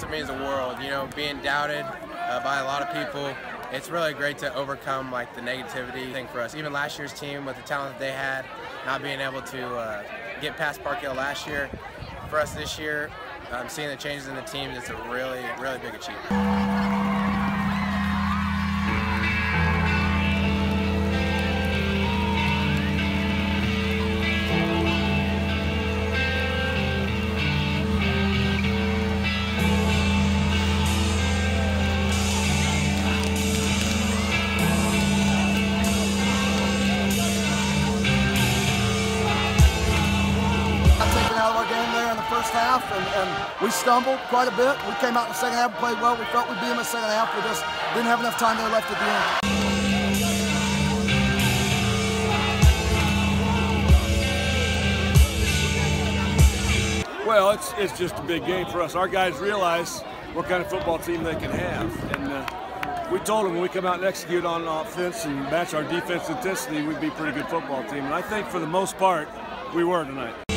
field. You know, being doubted uh, by a lot of people, it's really great to overcome like the negativity thing for us. Even last year's team with the talent that they had, not being able to uh, get past Park Hill last year, for us this year, um, seeing the changes in the team, it's a really, really big achievement. First half, and, and, we stumbled quite a bit. We came out in the second half and played well. We felt we'd be in the second half. We just didn't have enough time there left at the end. Well, it's, it's just a big game for us. Our guys realize what kind of football team they can have. And uh, we told them when we come out and execute on offense and match our defense intensity, we'd be a pretty good football team. And I think for the most part, we were tonight.